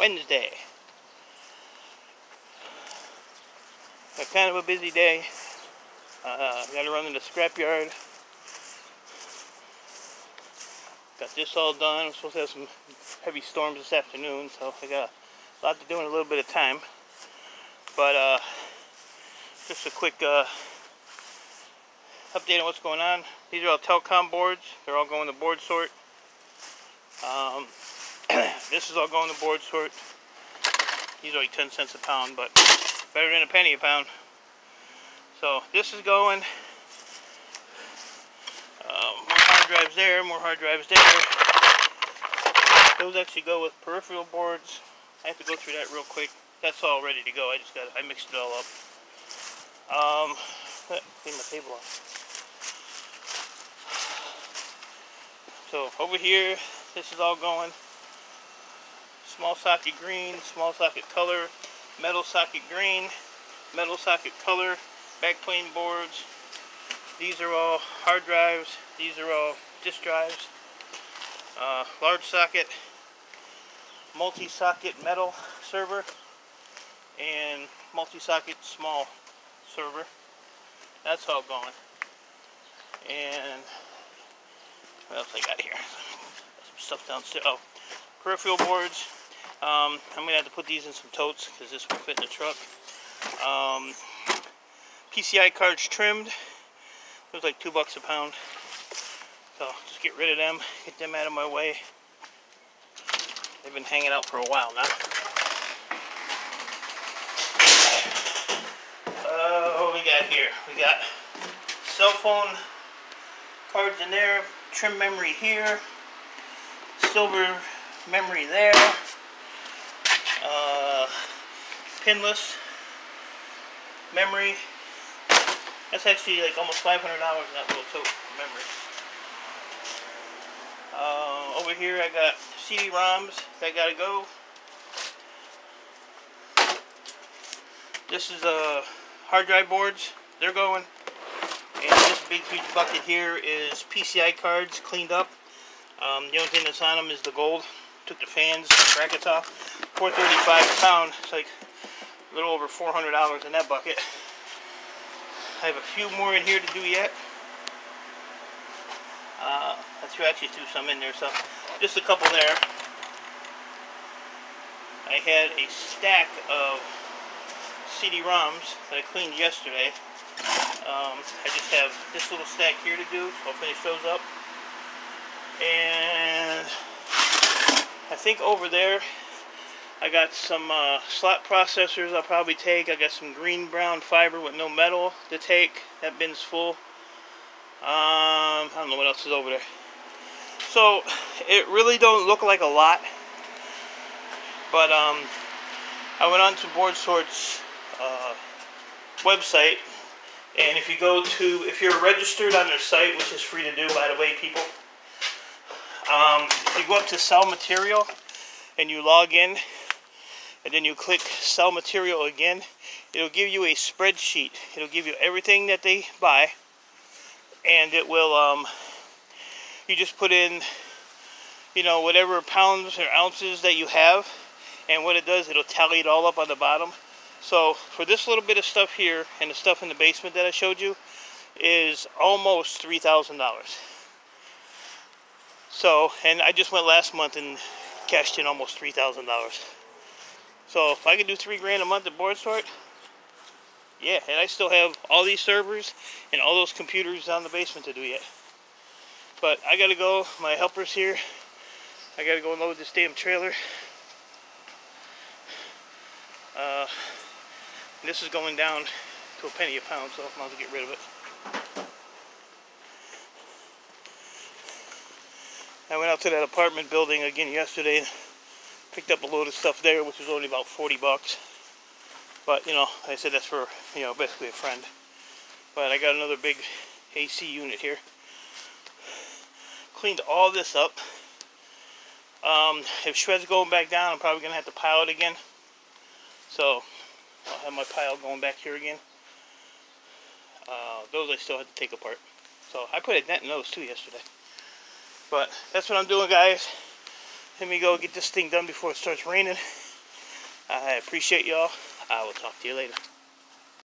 Wednesday. Got kind of a busy day. Uh, gotta run in the scrapyard. Got this all done. I'm supposed to have some heavy storms this afternoon, so I got a lot to do in a little bit of time. But uh, just a quick uh, update on what's going on. These are all Telcom boards. They're all going to board sort. Um, this is all going to board sort. These are like 10 cents a pound, but better than a penny a pound. So this is going. Um, more hard drives there, more hard drives there. Those actually go with peripheral boards. I have to go through that real quick. That's all ready to go. I just got I mixed it all up. Um, clean my table off. So over here, this is all going. Small socket green, small socket color, metal socket green, metal socket color, backplane boards. These are all hard drives. These are all disk drives. Uh, large socket, multi-socket metal server, and multi-socket small server. That's all going. And what else I got here? Some stuff downstairs. Oh, peripheral boards. Um, I'm gonna have to put these in some totes because this will fit in the truck. Um, PCI cards trimmed. It was like two bucks a pound. So just get rid of them, get them out of my way. They've been hanging out for a while now. Uh, what we got here? We got cell phone cards in there, trim memory here, silver memory there, uh, pinless memory. That's actually like almost $500 in that little tote memory. Uh, over here I got CD-ROMs that gotta go. This is uh, hard drive boards. They're going. And this big huge bucket here is PCI cards cleaned up. Um, the only thing that's on them is the gold. Took the fans, brackets off. 435 a pound. It's like a little over $400 in that bucket. I have a few more in here to do yet. Uh, I threw actually threw some in there, so just a couple there. I had a stack of CD-ROMs that I cleaned yesterday. Um, I just have this little stack here to do, so I'll finish those up. And I think over there I got some uh, slot processors I'll probably take. I got some green brown fiber with no metal to take. That bin's full. Um, I don't know what else is over there. So it really don't look like a lot. But um, I went on to Board Sort's uh, website. And if you go to, if you're registered on their site, which is free to do by the way, people. Um, if you go up to sell material and you log in and then you click sell material again, it'll give you a spreadsheet. It'll give you everything that they buy, and it will. Um, you just put in, you know, whatever pounds or ounces that you have, and what it does, it'll tally it all up on the bottom. So for this little bit of stuff here and the stuff in the basement that I showed you, is almost three thousand dollars. So, and I just went last month and cashed in almost three thousand dollars. So if I could do three grand a month at board sort, yeah, and I still have all these servers and all those computers down the basement to do yet. But I gotta go, my helper's here. I gotta go and load this damn trailer. Uh, this is going down to a penny a pound, so I might as well get rid of it. I went out to that apartment building again yesterday picked up a load of stuff there, which was only about 40 bucks. But, you know, I said that's for, you know, basically a friend. But I got another big AC unit here. Cleaned all this up. Um, if shred's going back down, I'm probably going to have to pile it again. So, I'll have my pile going back here again. Uh, those I still have to take apart. So, I put a dent in those too yesterday. But, that's what I'm doing, guys. Let me go get this thing done before it starts raining. I appreciate y'all. I will talk to you later.